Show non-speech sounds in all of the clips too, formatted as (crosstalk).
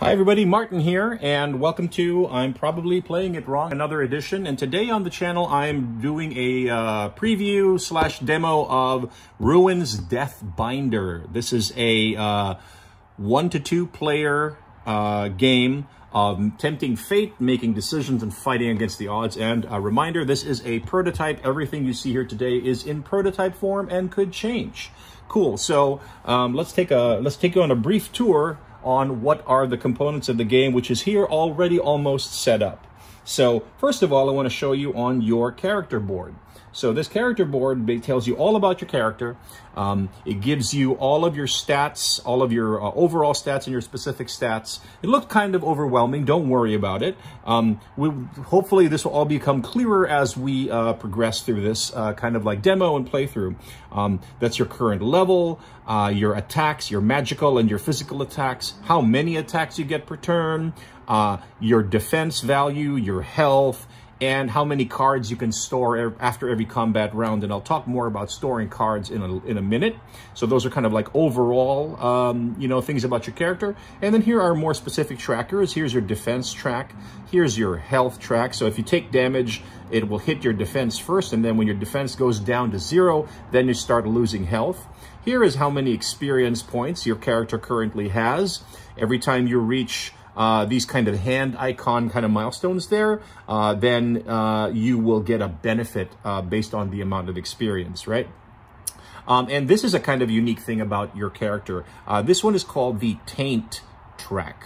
Hi everybody, Martin here, and welcome to I'm Probably Playing It Wrong, another edition. And today on the channel, I'm doing a uh, preview slash demo of Ruins Death Binder. This is a uh, one to two player uh, game of tempting fate, making decisions, and fighting against the odds. And a reminder, this is a prototype. Everything you see here today is in prototype form and could change. Cool. So um, let's take a let's take you on a brief tour on what are the components of the game, which is here already almost set up. So first of all, I want to show you on your character board. So this character board tells you all about your character. Um, it gives you all of your stats, all of your uh, overall stats and your specific stats. It looked kind of overwhelming. Don't worry about it. Um, we, hopefully this will all become clearer as we uh, progress through this uh, kind of like demo and playthrough. Um, that's your current level, uh, your attacks, your magical and your physical attacks, how many attacks you get per turn, uh, your defense value, your health, and how many cards you can store after every combat round. And I'll talk more about storing cards in a, in a minute. So those are kind of like overall, um, you know, things about your character. And then here are more specific trackers. Here's your defense track. Here's your health track. So if you take damage, it will hit your defense first. And then when your defense goes down to zero, then you start losing health. Here is how many experience points your character currently has. Every time you reach uh, these kind of hand icon kind of milestones there, uh, then uh, you will get a benefit uh, based on the amount of experience, right? Um, and this is a kind of unique thing about your character. Uh, this one is called the Taint track.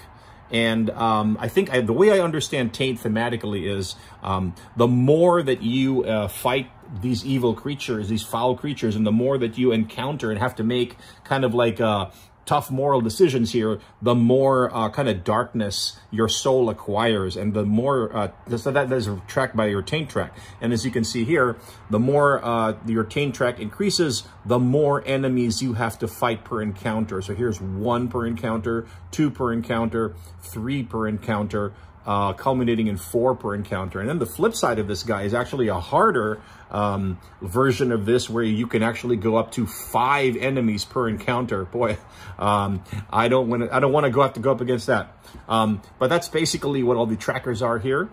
And um, I think I, the way I understand Taint thematically is um, the more that you uh, fight these evil creatures, these foul creatures, and the more that you encounter and have to make kind of like a tough moral decisions here, the more uh, kind of darkness your soul acquires, and the more uh, so that is tracked by your taint track. And as you can see here, the more uh, your taint track increases, the more enemies you have to fight per encounter. So here's one per encounter, two per encounter, three per encounter, uh, culminating in four per encounter. And then the flip side of this guy is actually a harder um, version of this where you can actually go up to five enemies per encounter. Boy, um, I don't want to. I don't want to go have to go up against that. Um, but that's basically what all the trackers are here.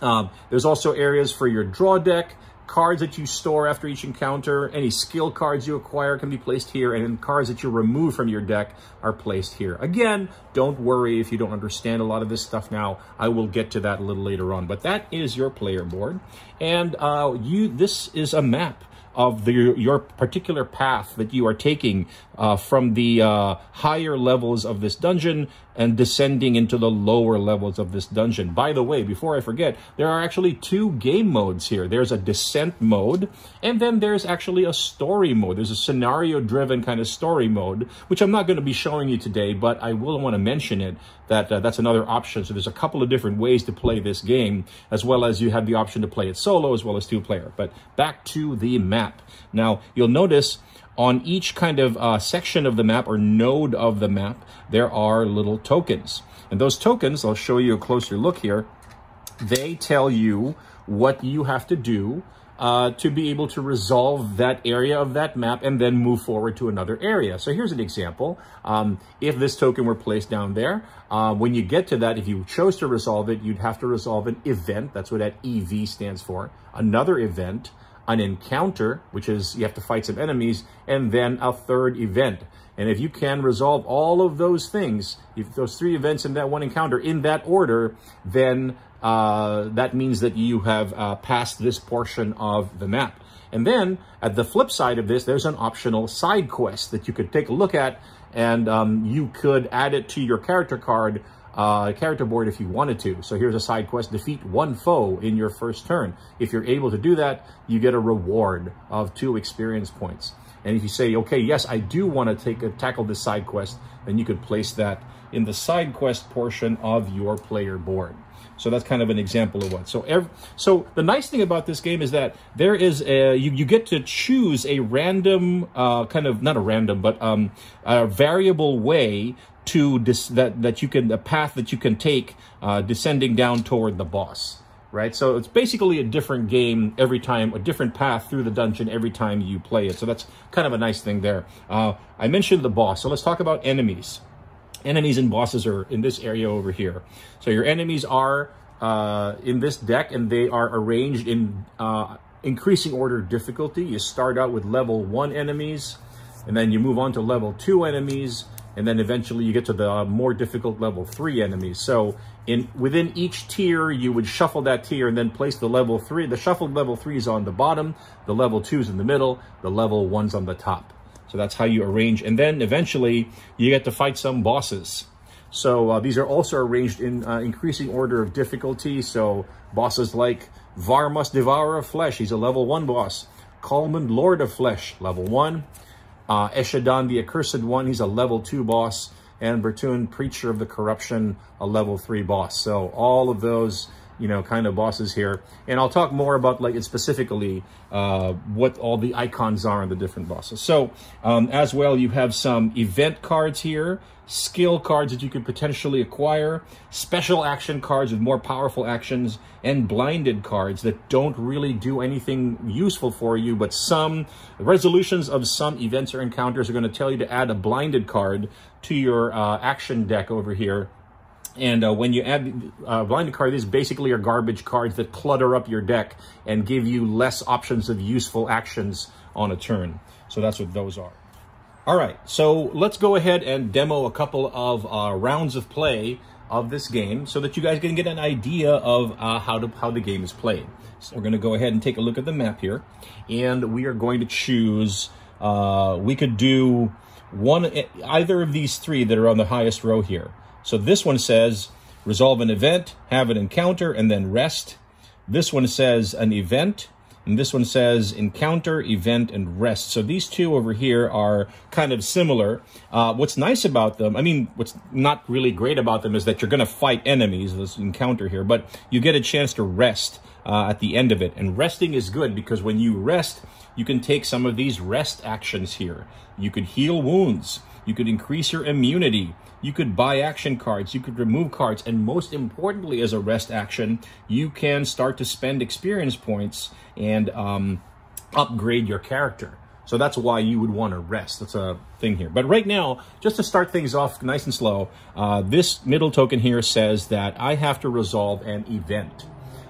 Um, there's also areas for your draw deck, cards that you store after each encounter, any skill cards you acquire can be placed here, and cards that you remove from your deck are placed here. Again, don't worry if you don't understand a lot of this stuff now. I will get to that a little later on, but that is your player board. And uh, you, this is a map of the, your particular path that you are taking uh, from the uh, higher levels of this dungeon and descending into the lower levels of this dungeon. By the way, before I forget, there are actually two game modes here. There's a descent mode, and then there's actually a story mode. There's a scenario-driven kind of story mode, which I'm not going to be showing you today, but I will want to mention it, that uh, that's another option. So there's a couple of different ways to play this game, as well as you have the option to play it solo, as well as two-player. But back to the map. Now, you'll notice on each kind of uh, section of the map or node of the map, there are little tokens. And those tokens, I'll show you a closer look here, they tell you what you have to do uh, to be able to resolve that area of that map and then move forward to another area. So here's an example. Um, if this token were placed down there, uh, when you get to that, if you chose to resolve it, you'd have to resolve an event. That's what that EV stands for. Another event, an encounter, which is you have to fight some enemies, and then a third event. And if you can resolve all of those things, if those three events in that one encounter in that order, then uh, that means that you have uh, passed this portion of the map. And then at the flip side of this, there's an optional side quest that you could take a look at and um, you could add it to your character card uh, character board if you wanted to. So here's a side quest, defeat one foe in your first turn. If you're able to do that, you get a reward of two experience points. And if you say, okay, yes, I do want to take a, tackle this side quest, then you could place that in the side quest portion of your player board. So that's kind of an example of what. So every, so the nice thing about this game is that there is a, you, you get to choose a random, uh, kind of, not a random, but um, a variable way to dis, that that you can a path that you can take uh, descending down toward the boss right? So it's basically a different game every time a different path through the dungeon every time you play it. So that's kind of a nice thing there. Uh, i mentioned the boss. So let's talk about enemies enemies and bosses are in this area over here. So your enemies are uh, in this deck and they are arranged in uh, increasing order of difficulty. You start out with level one enemies and then you move on to level two enemies and then eventually you get to the more difficult level three enemies. So in within each tier, you would shuffle that tier and then place the level three. The shuffled level three is on the bottom, the level two is in the middle, the level one's on the top. So that's how you arrange. And then eventually you get to fight some bosses. So uh, these are also arranged in uh, increasing order of difficulty. So bosses like Varmus, Devourer of Flesh, he's a level one boss. Kalman, Lord of Flesh, level one. Uh, Eschadan, the Accursed One, he's a level 2 boss. And Bertun, Preacher of the Corruption, a level 3 boss. So all of those, you know, kind of bosses here. And I'll talk more about, like, specifically uh, what all the icons are in the different bosses. So um, as well, you have some event cards here skill cards that you could potentially acquire, special action cards with more powerful actions, and blinded cards that don't really do anything useful for you, but some resolutions of some events or encounters are going to tell you to add a blinded card to your uh, action deck over here. And uh, when you add uh, blinded card, these basically are garbage cards that clutter up your deck and give you less options of useful actions on a turn. So that's what those are. All right, so let's go ahead and demo a couple of uh, rounds of play of this game so that you guys can get an idea of uh, how, to, how the game is played. So we're going to go ahead and take a look at the map here, and we are going to choose, uh, we could do one, either of these three that are on the highest row here. So this one says resolve an event, have an encounter, and then rest. This one says an event, and this one says encounter, event, and rest. So these two over here are kind of similar. Uh, what's nice about them, I mean, what's not really great about them is that you're going to fight enemies, this encounter here, but you get a chance to rest uh, at the end of it. And resting is good because when you rest, you can take some of these rest actions here. You could heal wounds. You could increase your immunity. You could buy action cards. You could remove cards. And most importantly, as a rest action, you can start to spend experience points and um, upgrade your character. So that's why you would want to rest. That's a thing here. But right now, just to start things off nice and slow, uh, this middle token here says that I have to resolve an event.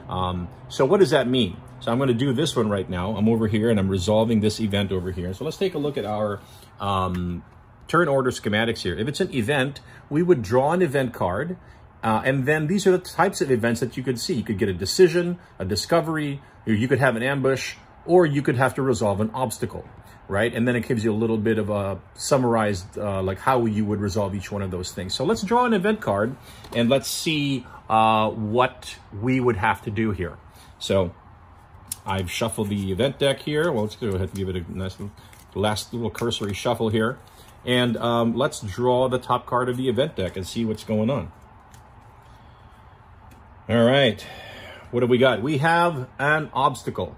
Um, so what does that mean? So I'm going to do this one right now. I'm over here and I'm resolving this event over here. So let's take a look at our um, turn order schematics here. If it's an event, we would draw an event card, uh, and then these are the types of events that you could see. You could get a decision, a discovery, you could have an ambush, or you could have to resolve an obstacle, right? And then it gives you a little bit of a summarized, uh, like how you would resolve each one of those things. So let's draw an event card, and let's see uh, what we would have to do here. So I've shuffled the event deck here. Well, let's go ahead and give it a nice last little cursory shuffle here. And um, let's draw the top card of the event deck and see what's going on. All right, what do we got? We have an obstacle.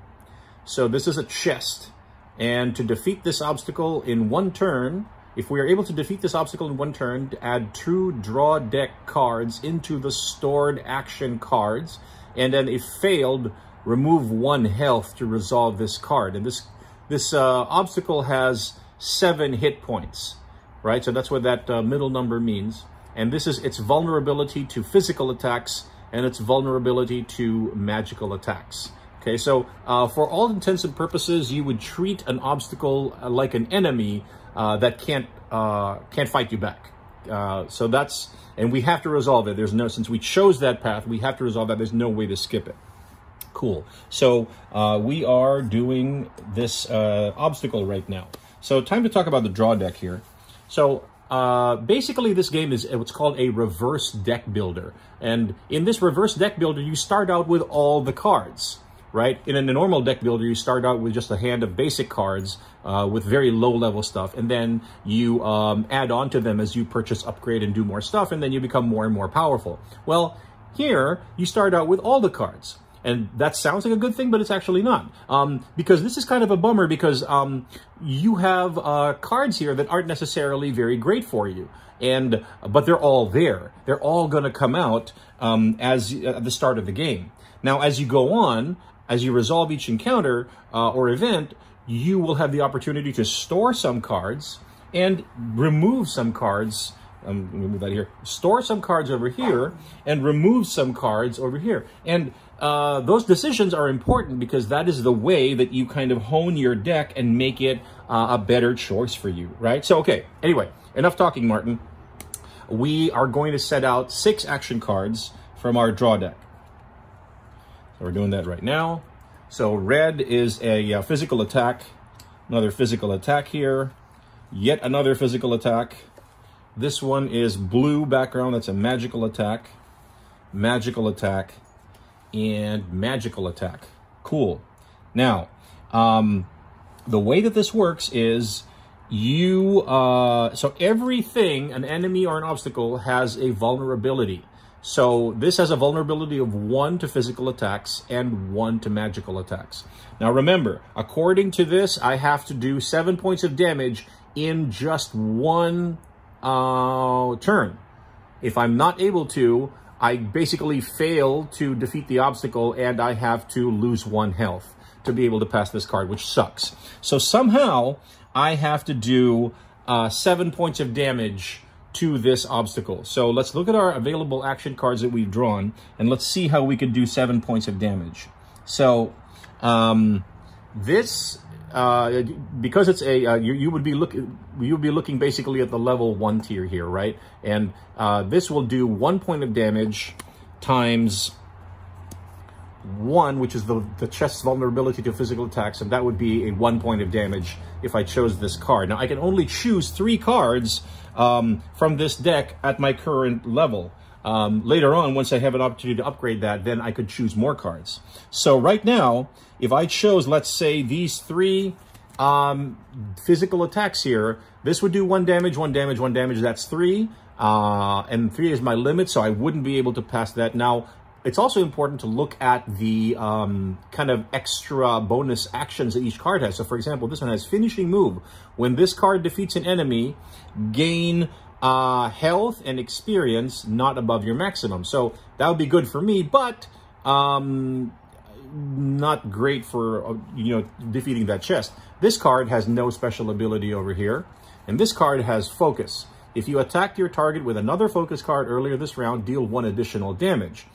So this is a chest. And to defeat this obstacle in one turn, if we are able to defeat this obstacle in one turn, add two draw deck cards into the stored action cards, and then if failed, remove one health to resolve this card. And this, this uh, obstacle has seven hit points, right? So that's what that uh, middle number means. And this is its vulnerability to physical attacks and its vulnerability to magical attacks. Okay, so uh, for all intents and purposes, you would treat an obstacle uh, like an enemy uh, that can't uh, can't fight you back. Uh, so that's and we have to resolve it. There's no since we chose that path, we have to resolve that. There's no way to skip it. Cool. So uh, we are doing this obstacle right now. So time to talk about the draw deck here. So uh, basically this game is what's called a reverse deck builder. And in this reverse deck builder, you start out with all the cards, right? In a normal deck builder, you start out with just a hand of basic cards uh, with very low level stuff. And then you um, add on to them as you purchase, upgrade, and do more stuff. And then you become more and more powerful. Well, here, you start out with all the cards. And that sounds like a good thing, but it's actually not. Um, because this is kind of a bummer because um, you have uh, cards here that aren't necessarily very great for you. And But they're all there. They're all going to come out um, as at the start of the game. Now, as you go on, as you resolve each encounter uh, or event, you will have the opportunity to store some cards and remove some cards I'm going move that here. Store some cards over here and remove some cards over here. And uh, those decisions are important because that is the way that you kind of hone your deck and make it uh, a better choice for you, right? So, okay, anyway, enough talking, Martin. We are going to set out six action cards from our draw deck. So we're doing that right now. So red is a uh, physical attack, another physical attack here, yet another physical attack. This one is blue background, that's a magical attack, magical attack, and magical attack. Cool. Now, um, the way that this works is you, uh, so everything, an enemy or an obstacle has a vulnerability. So this has a vulnerability of one to physical attacks and one to magical attacks. Now remember, according to this, I have to do seven points of damage in just one uh, turn. If I'm not able to, I basically fail to defeat the obstacle and I have to lose one health to be able to pass this card, which sucks. So somehow I have to do uh, seven points of damage to this obstacle. So let's look at our available action cards that we've drawn and let's see how we could do seven points of damage. So um, this, uh, because it's a, uh, you, you, would be looking, you would be looking basically at the level one tier here, right? And uh, this will do one point of damage times one, which is the, the chest's vulnerability to physical attacks, and that would be a one point of damage if I chose this card. Now, I can only choose three cards um, from this deck at my current level. Um, later on, once I have an opportunity to upgrade that, then I could choose more cards. So right now, if I chose, let's say, these three um, physical attacks here, this would do one damage, one damage, one damage. That's three. Uh, and three is my limit, so I wouldn't be able to pass that. Now, it's also important to look at the um, kind of extra bonus actions that each card has. So for example, this one has finishing move. When this card defeats an enemy, gain uh, health and experience not above your maximum. So that would be good for me, but um, not great for, uh, you know, defeating that chest. This card has no special ability over here. And this card has focus. If you attacked your target with another focus card earlier this round, deal one additional damage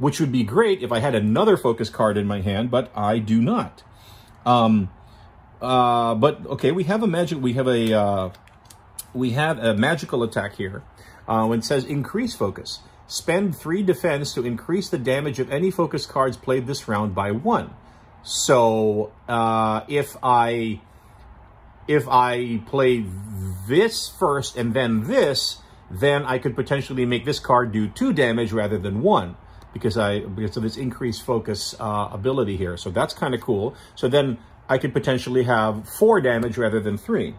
which would be great if I had another focus card in my hand, but I do not. Um, uh, but okay, we have a magic, we have a, uh, we have a magical attack here. Uh, when it says increase focus, spend three defense to increase the damage of any focus cards played this round by one. So, uh, if I, if I play this first and then this, then I could potentially make this card do two damage rather than one because I because of this increased focus uh, ability here. So that's kind of cool. So then I could potentially have four damage rather than three.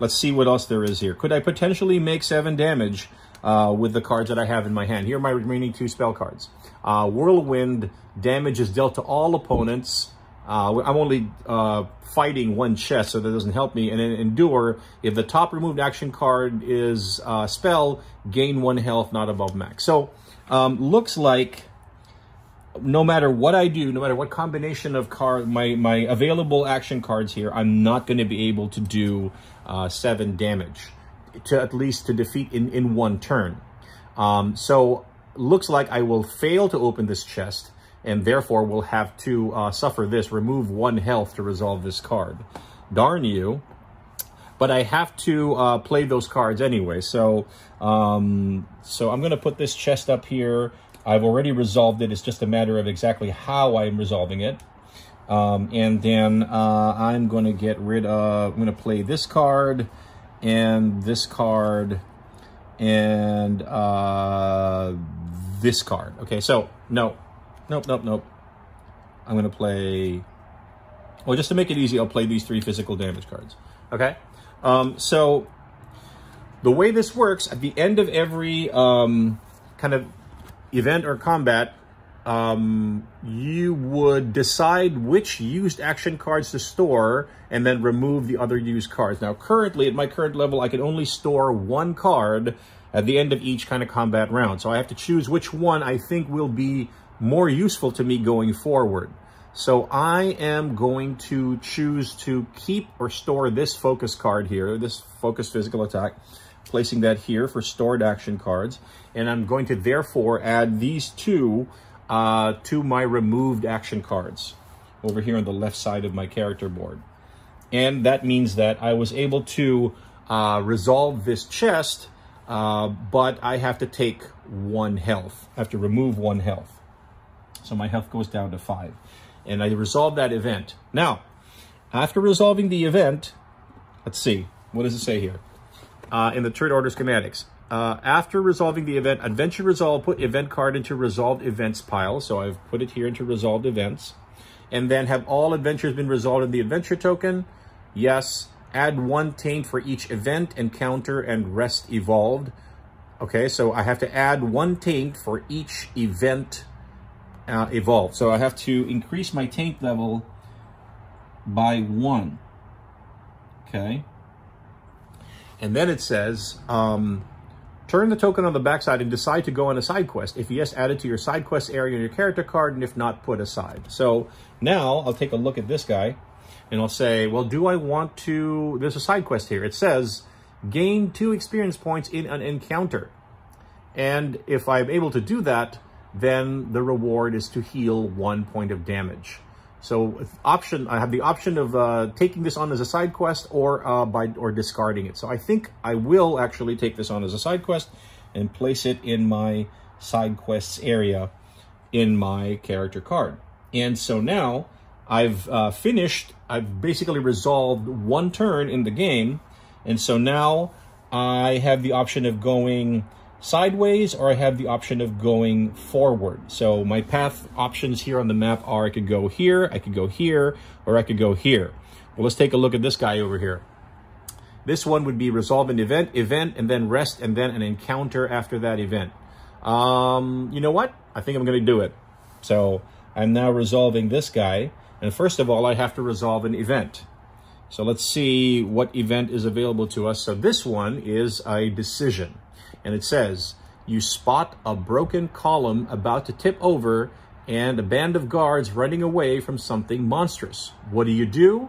Let's see what else there is here. Could I potentially make seven damage uh, with the cards that I have in my hand? Here are my remaining two spell cards. Uh, Whirlwind damage is dealt to all opponents. Uh, I'm only uh, fighting one chest, so that doesn't help me. And then Endure, if the top removed action card is uh, spell, gain one health, not above max. So um, looks like no matter what I do, no matter what combination of card, my, my available action cards here, I'm not going to be able to do uh, seven damage to at least to defeat in, in one turn. Um, so looks like I will fail to open this chest and therefore will have to uh, suffer this, remove one health to resolve this card. Darn you. But I have to uh, play those cards anyway. So, um, so I'm going to put this chest up here I've already resolved it. It's just a matter of exactly how I'm resolving it. Um, and then uh, I'm going to get rid of, I'm going to play this card and this card and uh, this card. Okay, so no, nope, nope, nope. I'm going to play, well, just to make it easy, I'll play these three physical damage cards. Okay, um, so the way this works, at the end of every um, kind of event or combat, um, you would decide which used action cards to store and then remove the other used cards. Now, currently, at my current level, I can only store one card at the end of each kind of combat round. So I have to choose which one I think will be more useful to me going forward. So I am going to choose to keep or store this focus card here, this focus physical attack, placing that here for stored action cards. And I'm going to therefore add these two uh, to my removed action cards over here on the left side of my character board. And that means that I was able to uh, resolve this chest, uh, but I have to take one health. I have to remove one health. So my health goes down to five. And I resolve that event. Now, after resolving the event, let's see, what does it say here? Uh, in the turn order schematics. Uh, after resolving the event, adventure resolve, put event card into resolved events pile. So I've put it here into resolved events. And then have all adventures been resolved in the adventure token? Yes. Add one taint for each event, encounter, and rest evolved. Okay, so I have to add one taint for each event uh, evolved. So I have to increase my taint level by one. Okay. And then it says, um, turn the token on the backside and decide to go on a side quest. If yes, add it to your side quest area in your character card, and if not, put aside. So now I'll take a look at this guy, and I'll say, well, do I want to, there's a side quest here. It says, gain two experience points in an encounter. And if I'm able to do that, then the reward is to heal one point of damage. So option, I have the option of uh, taking this on as a side quest or uh, by or discarding it. So I think I will actually take this on as a side quest and place it in my side quests area in my character card. And so now I've uh, finished, I've basically resolved one turn in the game. And so now I have the option of going sideways or I have the option of going forward. So my path options here on the map are I could go here, I could go here, or I could go here. Well, let's take a look at this guy over here. This one would be resolve an event, event, and then rest, and then an encounter after that event. Um, you know what? I think I'm going to do it. So I'm now resolving this guy. And first of all, I have to resolve an event. So let's see what event is available to us. So this one is a decision and it says, you spot a broken column about to tip over and a band of guards running away from something monstrous. What do you do?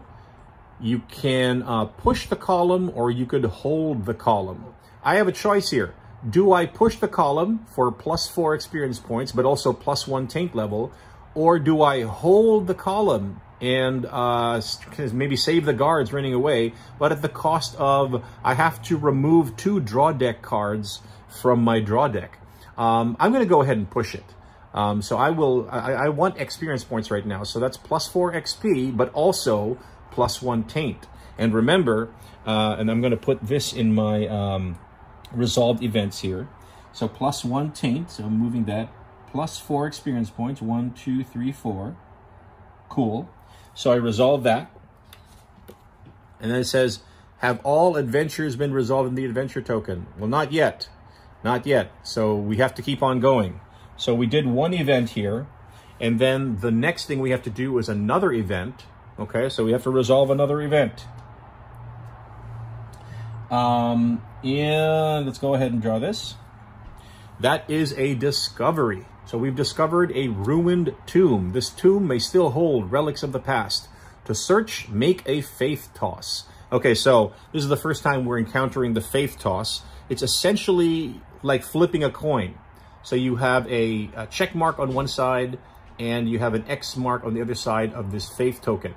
You can uh, push the column or you could hold the column. I have a choice here. Do I push the column for plus four experience points, but also plus one taint level? Or do I hold the column and uh, maybe save the guards running away, but at the cost of I have to remove two draw deck cards from my draw deck. Um, I'm going to go ahead and push it. Um, so I will, I, I, want experience points right now. So that's plus four XP, but also plus one taint. And remember, uh, and I'm going to put this in my um, resolved events here. So plus one taint, so I'm moving that. Plus four experience points, one, two, three, four. Cool. So I resolve that. And then it says, have all adventures been resolved in the adventure token? Well, not yet. Not yet. So we have to keep on going. So we did one event here. And then the next thing we have to do is another event. Okay, so we have to resolve another event. Um, and let's go ahead and draw this. That is a discovery. So we've discovered a ruined tomb. This tomb may still hold relics of the past. To search, make a faith toss. Okay, so this is the first time we're encountering the faith toss. It's essentially like flipping a coin. So you have a, a check mark on one side and you have an X mark on the other side of this faith token,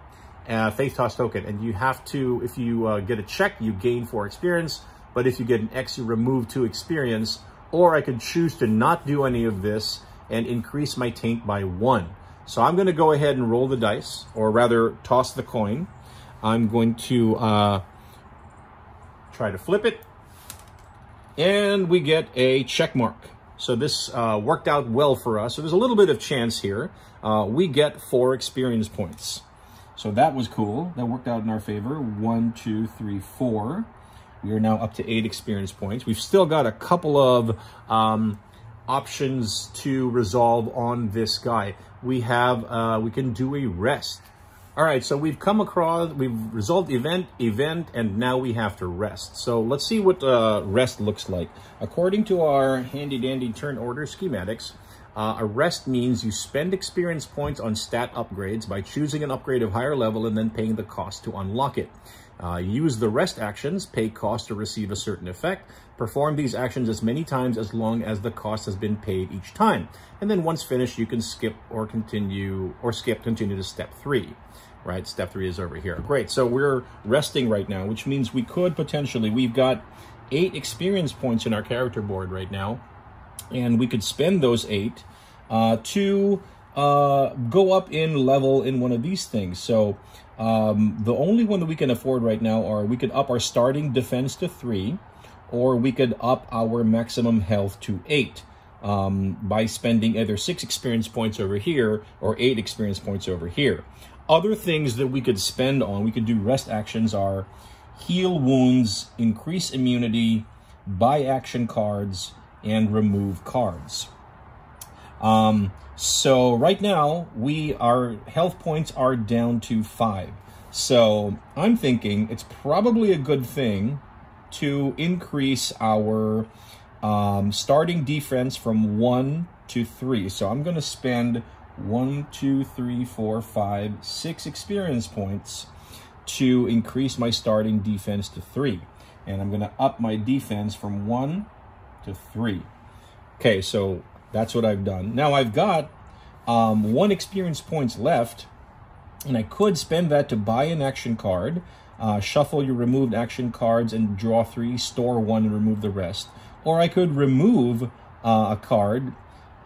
uh, faith toss token. And you have to, if you uh, get a check, you gain four experience. But if you get an X, you remove two experience. Or I could choose to not do any of this and increase my taint by one. So I'm going to go ahead and roll the dice, or rather toss the coin. I'm going to uh, try to flip it, and we get a check mark. So this uh, worked out well for us. So there's a little bit of chance here. Uh, we get four experience points. So that was cool. That worked out in our favor. One, two, three, four. We are now up to eight experience points. We've still got a couple of um, options to resolve on this guy. We have, uh, we can do a rest. All right, so we've come across, we've resolved event, event, and now we have to rest. So let's see what uh, rest looks like. According to our handy dandy turn order schematics, uh, a rest means you spend experience points on stat upgrades by choosing an upgrade of higher level and then paying the cost to unlock it. Uh, use the rest actions, pay cost to receive a certain effect, Perform these actions as many times as long as the cost has been paid each time. And then once finished, you can skip or continue, or skip, continue to step three, right? Step three is over here. Great, so we're resting right now, which means we could potentially, we've got eight experience points in our character board right now, and we could spend those eight uh, to uh, go up in level in one of these things. So um, the only one that we can afford right now are we could up our starting defense to three, or we could up our maximum health to eight um, by spending either six experience points over here or eight experience points over here. Other things that we could spend on, we could do rest actions are heal wounds, increase immunity, buy action cards, and remove cards. Um, so right now, we our health points are down to five. So I'm thinking it's probably a good thing to increase our um, starting defense from one to three. So I'm going to spend one, two, three, four, five, six experience points to increase my starting defense to three. And I'm going to up my defense from one to three. Okay, so that's what I've done. Now I've got um, one experience points left, and I could spend that to buy an action card, uh, shuffle your removed action cards and draw three, store one and remove the rest. Or I could remove uh, a card,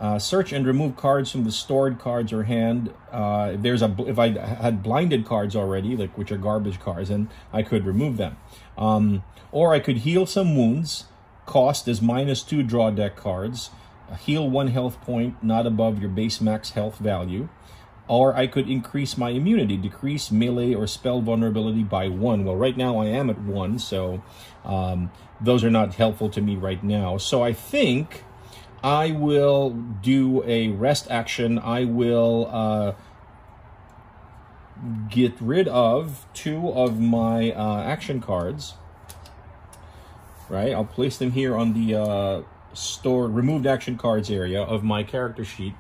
uh, search and remove cards from the stored cards or hand. Uh, if there's a if I had blinded cards already, like which are garbage cards, and I could remove them. Um, or I could heal some wounds. Cost is minus two draw deck cards heal one health point not above your base max health value. Or I could increase my immunity, decrease melee or spell vulnerability by one. Well, right now I am at one, so um, those are not helpful to me right now. So I think I will do a rest action. I will uh, get rid of two of my uh, action cards. Right, I'll place them here on the uh, store removed action cards area of my character sheet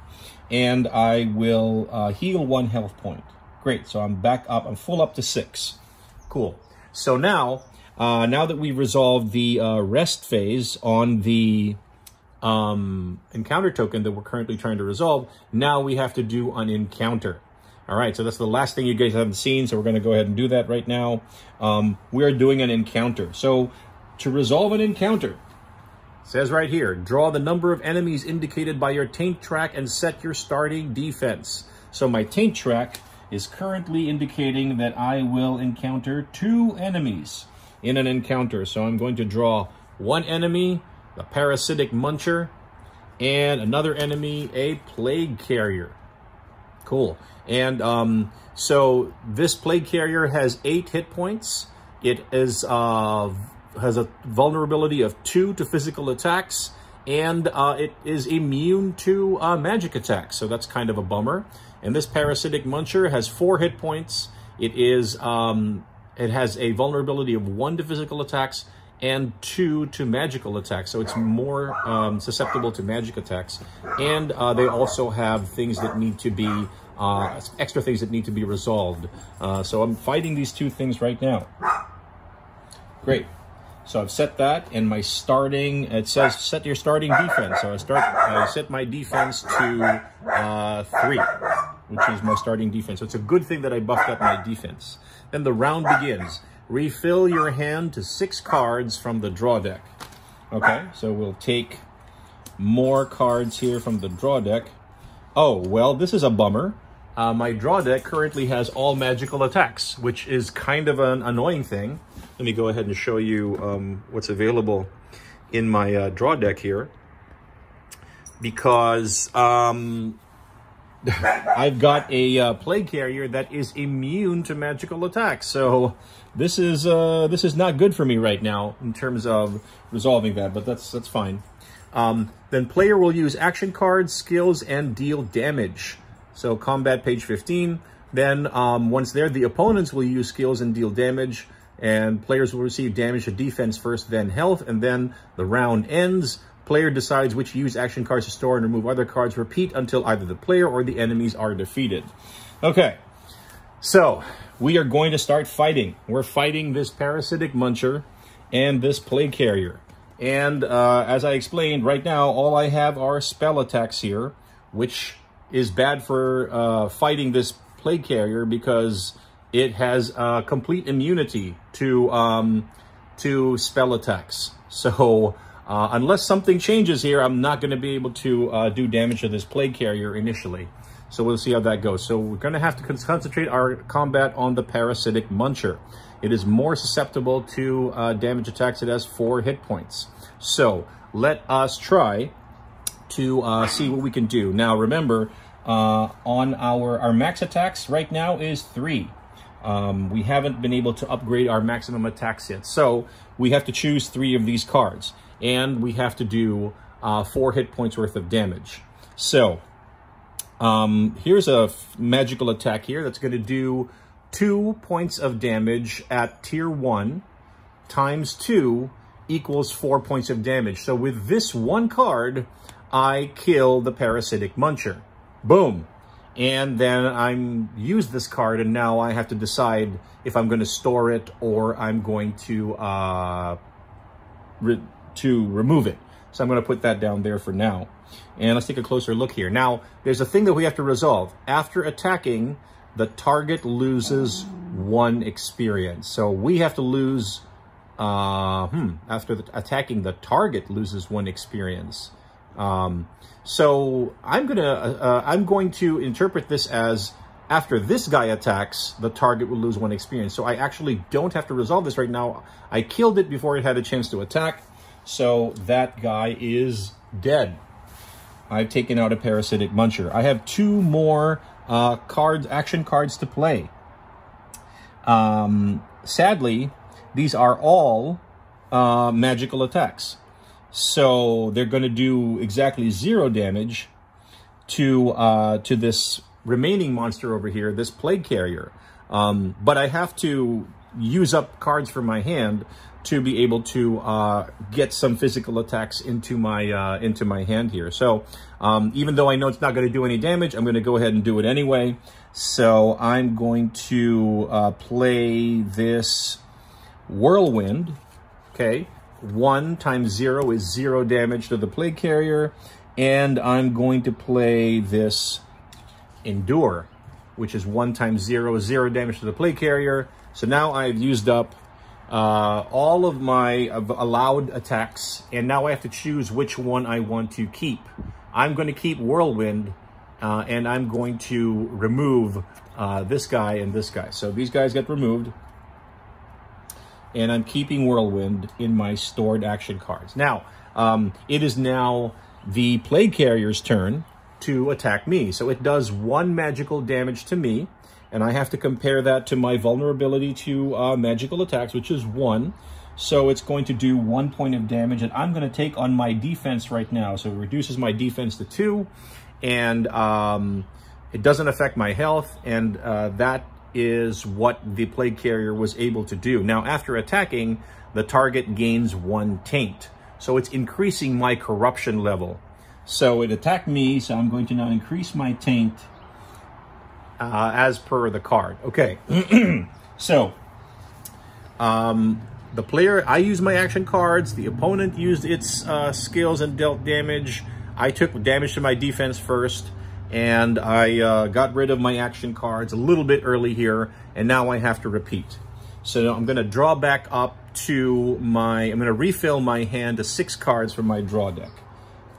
and I will uh, heal one health point. Great, so I'm back up, I'm full up to six. Cool. So now, uh, now that we've resolved the uh, rest phase on the um, encounter token that we're currently trying to resolve, now we have to do an encounter. All right, so that's the last thing you guys haven't seen, so we're going to go ahead and do that right now. Um, we are doing an encounter. So to resolve an encounter, says right here, draw the number of enemies indicated by your taint track and set your starting defense. So my taint track is currently indicating that I will encounter two enemies in an encounter. So I'm going to draw one enemy, the parasitic muncher, and another enemy, a plague carrier. Cool. And um, so this plague carrier has eight hit points. It is uh, has a vulnerability of two to physical attacks, and uh, it is immune to uh, magic attacks, so that's kind of a bummer. And this parasitic muncher has four hit points. It is um, it has a vulnerability of one to physical attacks and two to magical attacks, so it's more um, susceptible to magic attacks. And uh, they also have things that need to be uh, extra things that need to be resolved. Uh, so I'm fighting these two things right now. Great. So I've set that and my starting, it says set your starting defense. So I start, I set my defense to uh, three, which is my starting defense. So it's a good thing that I buffed up my defense. Then the round begins. Refill your hand to six cards from the draw deck. Okay, so we'll take more cards here from the draw deck. Oh, well, this is a bummer. Uh, my draw deck currently has all magical attacks, which is kind of an annoying thing. Let me go ahead and show you um, what's available in my uh, draw deck here. Because um, (laughs) I've got a uh, plague carrier that is immune to magical attacks. So this is uh, this is not good for me right now in terms of resolving that, but that's that's fine. Um, then player will use action cards, skills, and deal damage. So combat page 15. Then um, once there, the opponents will use skills and deal damage and players will receive damage to defense first, then health, and then the round ends. Player decides which use action cards to store and remove other cards. Repeat until either the player or the enemies are defeated. Okay, so we are going to start fighting. We're fighting this parasitic muncher and this plague carrier. And uh, as I explained, right now, all I have are spell attacks here, which is bad for uh, fighting this plague carrier because it has uh, complete immunity to um, to spell attacks. (laughs) So uh, unless something changes here, I'm not going to be able to uh, do damage to this plague carrier initially. So we'll see how that goes. So we're going to have to concentrate our combat on the parasitic muncher. It is more susceptible to uh, damage attacks. It has four hit points. So let us try to uh, see what we can do. Now remember, uh, on our, our max attacks right now is three. Um, we haven't been able to upgrade our maximum attacks yet. So we have to choose three of these cards. And we have to do uh, four hit points worth of damage. So um, here's a magical attack here that's going to do two points of damage at tier one times two equals four points of damage. So with this one card, I kill the parasitic muncher. Boom. And then I'm use this card and now I have to decide if I'm going to store it or I'm going to uh, re to remove it. So I'm going to put that down there for now. And let's take a closer look here. Now, there's a thing that we have to resolve. After attacking, the target loses one experience. So we have to lose, uh, hmm, after the, attacking, the target loses one experience. Um, so I'm gonna, uh, uh, I'm going to interpret this as after this guy attacks, the target will lose one experience. So I actually don't have to resolve this right now. I killed it before it had a chance to attack. So that guy is dead. I've taken out a parasitic muncher. I have two more uh, cards, action cards to play. Um, sadly, these are all uh, magical attacks. So they're going to do exactly zero damage to uh, to this remaining monster over here, this plague carrier. Um, but I have to use up cards from my hand to be able to uh, get some physical attacks into my uh, into my hand here. So um, even though I know it's not going to do any damage, I'm going to go ahead and do it anyway. So I'm going to uh, play this Whirlwind. Okay, one times zero is zero damage to the Plague Carrier. And I'm going to play this Endure, which is one times zero, zero damage to the Plague Carrier. So now I've used up uh, all of my allowed attacks, and now I have to choose which one I want to keep. I'm going to keep Whirlwind, uh, and I'm going to remove uh, this guy and this guy. So these guys get removed, and I'm keeping Whirlwind in my stored action cards. Now, um, it is now the Plague Carrier's turn to attack me. So it does one magical damage to me, and I have to compare that to my vulnerability to uh, magical attacks, which is one. So it's going to do one point of damage, and I'm going to take on my defense right now. So it reduces my defense to two, and um, it doesn't affect my health, and uh, that is what the Plague Carrier was able to do. Now, after attacking, the target gains one taint. So it's increasing my corruption level. So it attacked me, so I'm going to now increase my taint uh, as per the card. Okay, (clears throat) so um, the player, I used my action cards. The opponent used its uh, skills and dealt damage. I took damage to my defense first, and I uh, got rid of my action cards a little bit early here, and now I have to repeat. So I'm going to draw back up to my, I'm going to refill my hand to six cards from my draw deck.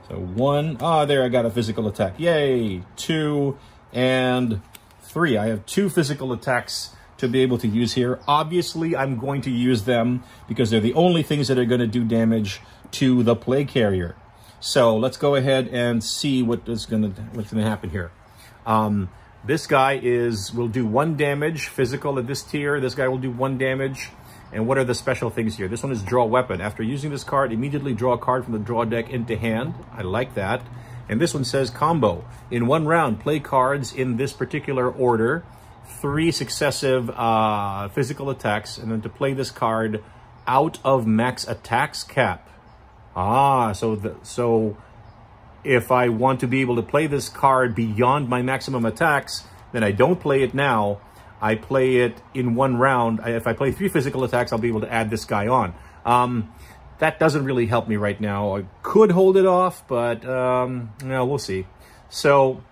So one, ah, oh, there I got a physical attack. Yay! Two, and three. I have two physical attacks to be able to use here. Obviously, I'm going to use them because they're the only things that are going to do damage to the Plague Carrier. So let's go ahead and see what is to what's to happen here. Um, this guy is will do one damage physical at this tier. This guy will do one damage. And what are the special things here? This one is draw weapon. After using this card, immediately draw a card from the draw deck into hand. I like that. And this one says combo. In one round, play cards in this particular order, three successive uh, physical attacks, and then to play this card out of max attacks cap. Ah, so the, so if I want to be able to play this card beyond my maximum attacks, then I don't play it now. I play it in one round. If I play three physical attacks, I'll be able to add this guy on. Um, that doesn't really help me right now. I could hold it off, but um, we'll see. So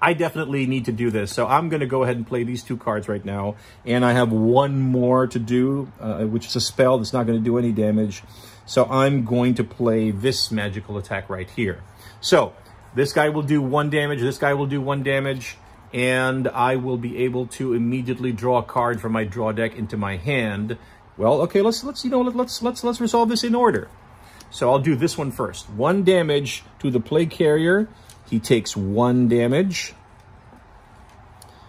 I definitely need to do this. So I'm going to go ahead and play these two cards right now. And I have one more to do, uh, which is a spell that's not going to do any damage. So I'm going to play this magical attack right here. So this guy will do one damage. This guy will do one damage. And I will be able to immediately draw a card from my draw deck into my hand. Well, okay, let's, let's you know, let's, let's, let's resolve this in order. So I'll do this one first. One damage to the Plague Carrier. He takes one damage.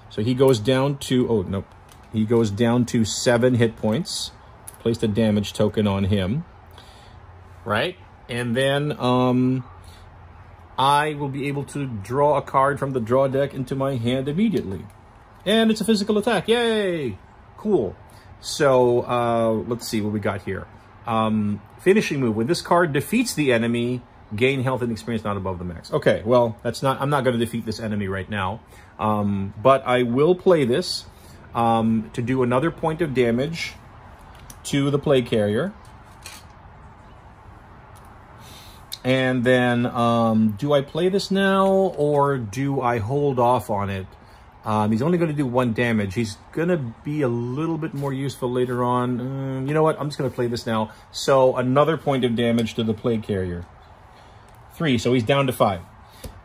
So he goes down to, oh, no. He goes down to seven hit points. Place the damage token on him. Right? And then um, I will be able to draw a card from the draw deck into my hand immediately. And it's a physical attack. Yay! Cool. So uh, let's see what we got here. Um, finishing move. When this card defeats the enemy, gain health and experience not above the max. Okay, well, that's not. I'm not going to defeat this enemy right now, um, but I will play this um, to do another point of damage to the plague carrier. And then, um, do I play this now or do I hold off on it? Um, he's only going to do one damage. He's going to be a little bit more useful later on. Um, you know what? I'm just going to play this now. So another point of damage to the plague carrier three, so he's down to five.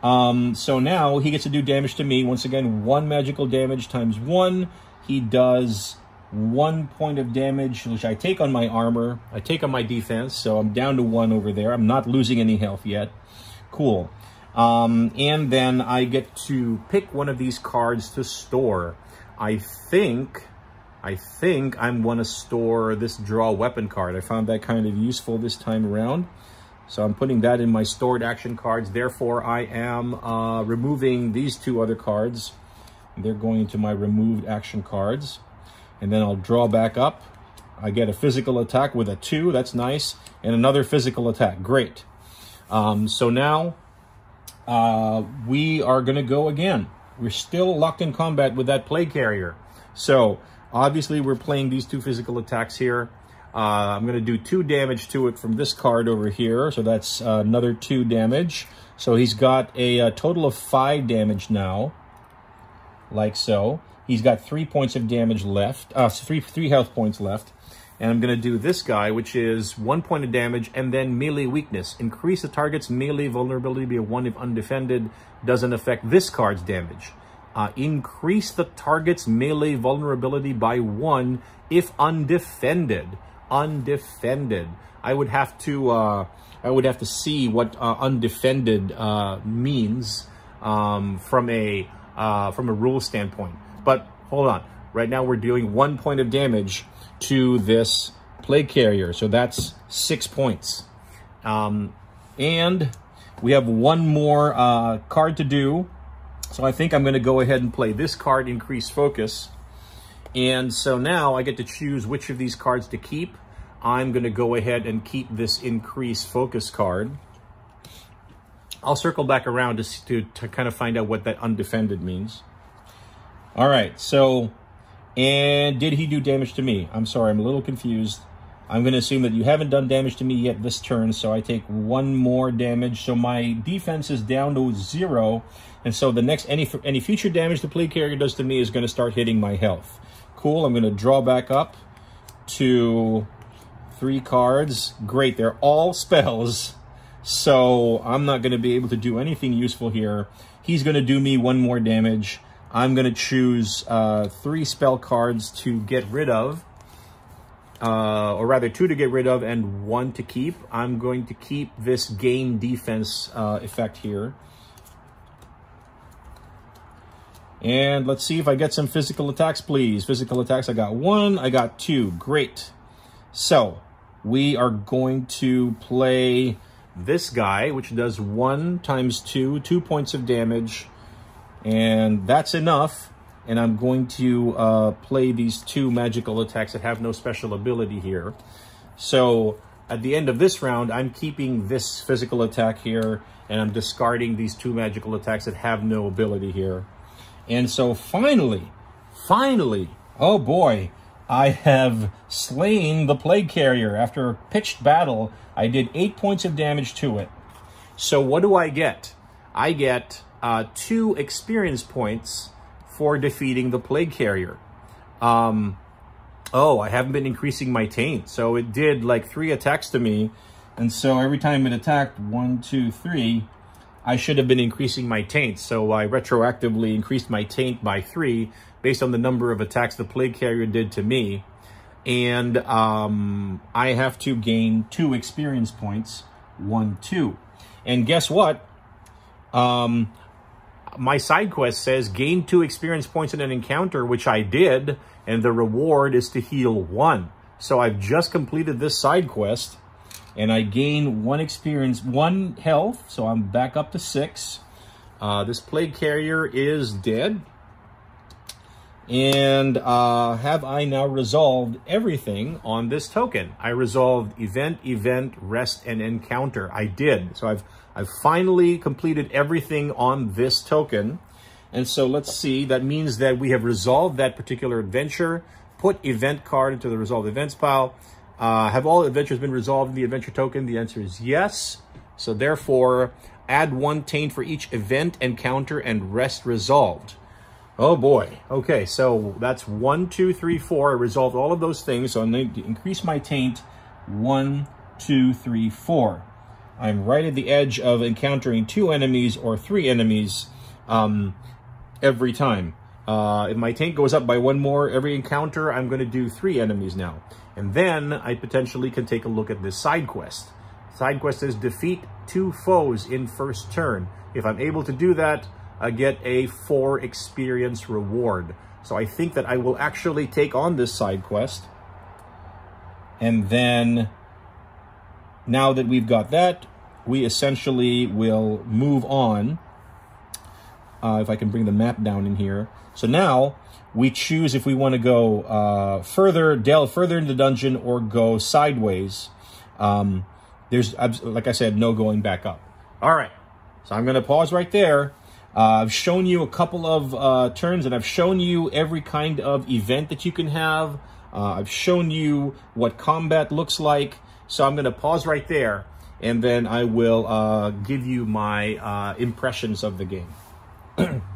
Um, so now he gets to do damage to me. Once again, one magical damage times one. He does one point of damage, which I take on my armor. I take on my defense, so I'm down to one over there. I'm not losing any health yet. Cool. Um, and then I get to pick one of these cards to store. I think, I think I'm going to store this draw weapon card. I found that kind of useful this time around. So I'm putting that in my stored action cards. Therefore, I am uh, removing these two other cards. They're going into my removed action cards. And then I'll draw back up. I get a physical attack with a two. That's nice. And another physical attack. Great. Um, so now uh, we are going to go again. We're still locked in combat with that plague carrier. So obviously we're playing these two physical attacks here. Uh, I'm going to do two damage to it from this card over here. So that's uh, another two damage. So he's got a, a, total of five damage now, like so. He's got three points of damage left, uh, three, three health points left. And I'm going to do this guy, which is one point of damage and then melee weakness. Increase the target's melee vulnerability by one if undefended. Doesn't affect this card's damage. Uh, increase the target's melee vulnerability by one if undefended undefended. I would have to uh, I would have to see what uh, undefended uh, means um, from a uh, from a rule standpoint. But hold on, right now we're doing one point of damage to this plague carrier, so that's six points. Um, and we have one more uh, card to do. So I think I'm going to go ahead and play this card, Increase Focus. And so now I get to choose which of these cards to keep. I'm going to go ahead and keep this increase focus card. I'll circle back around to, to, to kind of find out what that undefended means. All right, so, and did he do damage to me? I'm sorry, I'm a little confused. I'm going to assume that you haven't done damage to me yet this turn, so I take one more damage. So my defense is down to zero, and so the next any any future damage the plague carrier does to me is going to start hitting my health. Cool, I'm going to draw back up to three cards. Great, they're all (laughs) spells, so I'm not going to be able to do anything useful here. He's going to do me one more damage. I'm going to choose uh, three spell cards to get rid of, uh, or rather two to get rid of and one to keep. I'm going to keep this gain defense uh, effect here. And let's see if I get some physical attacks, please. Physical attacks, I got one, I got two. Great. So, we are going to play this guy, which does one times two, two points of damage. And that's enough. And I'm going to uh, play these two magical attacks that have no special ability here. So at the end of this round, I'm keeping this physical attack here, and I'm discarding these two magical attacks that have no ability here. And so finally, finally, oh boy, I have slain the Plague Carrier. After a pitched battle, I did 8 points of damage to it. So what do I get? I get uh, 2 experience points for defeating the Plague Carrier. Um, oh, I haven't been increasing my taint. So it did like 3 attacks to me. And so every time it attacked, one, two, three, I should have been increasing my taint. So I retroactively increased my taint by 3 based on the number of attacks the Plague Carrier did to me. And um, I have to gain two experience points, one, two. And guess what? Um, my side quest says gain two experience points in an encounter, which I did, and the reward is to heal one. So I've just completed this side quest, and I gain one experience, one health, so I'm back up to six. Uh, this Plague Carrier is dead. And uh, have I now resolved everything on this token? I resolved event, event, rest, and encounter. I did. So I've, I've finally completed everything on this token. And so let's see, that means that we have resolved that particular adventure, put event card into the resolved events pile. Uh, have all adventures been resolved in the adventure token? The answer is yes. So therefore, add one taint for each event, encounter, and rest resolved. Oh boy. Okay, so that's one, two, three, four. I resolved all of those things, so I'm going to increase my taint. One, two, three, four. I'm right at the edge of encountering two enemies or three enemies um, every time. Uh, if my taint goes up by one more every encounter, I'm going to do three enemies now. And then I potentially can take a look at this side quest. Side quest says defeat two foes in first turn. If I'm able to do that, uh, get a four experience reward. So I think that I will actually take on this side quest. And then now that we've got that, we essentially will move on. Uh, if I can bring the map down in here. So now we choose if we want to go uh, further, delve further into the dungeon or go sideways. Um, there's, like I said, no going back up. All right. So I'm going to pause right there. Uh, I've shown you a couple of uh, turns and I've shown you every kind of event that you can have. Uh, I've shown you what combat looks like. So I'm going to pause right there and then I will uh, give you my uh, impressions of the game. (clears throat)